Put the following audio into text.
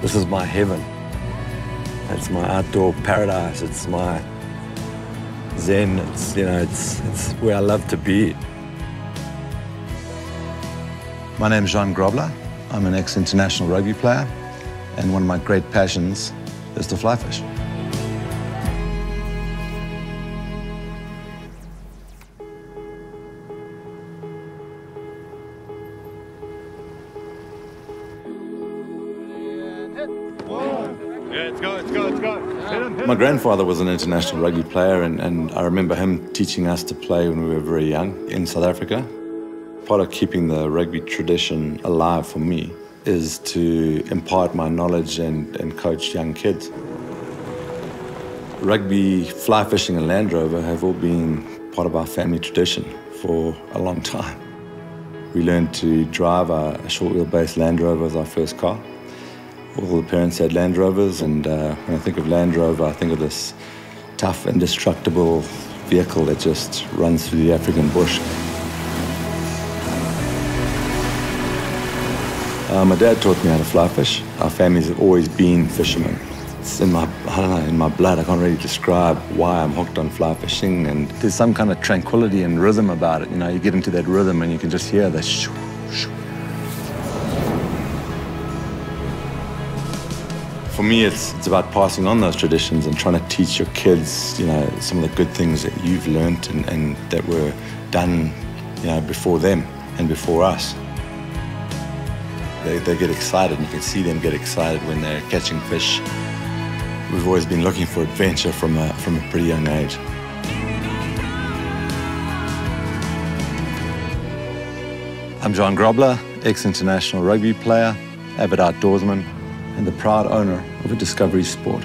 This is my heaven. It's my outdoor paradise. It's my zen. It's, you know, it's, it's where I love to be. My name is Juan Grobler. I'm an ex-international rugby player, and one of my great passions is to fly fish. My grandfather was an international rugby player, and, and I remember him teaching us to play when we were very young in South Africa. Part of keeping the rugby tradition alive for me is to impart my knowledge and, and coach young kids. Rugby, fly fishing, and Land Rover have all been part of our family tradition for a long time. We learned to drive a short wheelbase Land Rover as our first car. All the parents had Land Rovers, and uh, when I think of Land Rover, I think of this tough, indestructible vehicle that just runs through the African bush. Uh, my dad taught me how to fly fish. Our families have always been fishermen. It's in my, I don't know, in my blood. I can't really describe why I'm hooked on fly fishing. And there's some kind of tranquility and rhythm about it. You know, you get into that rhythm and you can just hear the shoo, shoo. For me, it's, it's about passing on those traditions and trying to teach your kids, you know, some of the good things that you've learnt and, and that were done, you know, before them and before us. They, they get excited, and you can see them get excited when they're catching fish. We've always been looking for adventure from a, from a pretty young age. I'm Juan Grobler, ex-international rugby player, avid outdoorsman, and the proud owner of a Discovery Sport.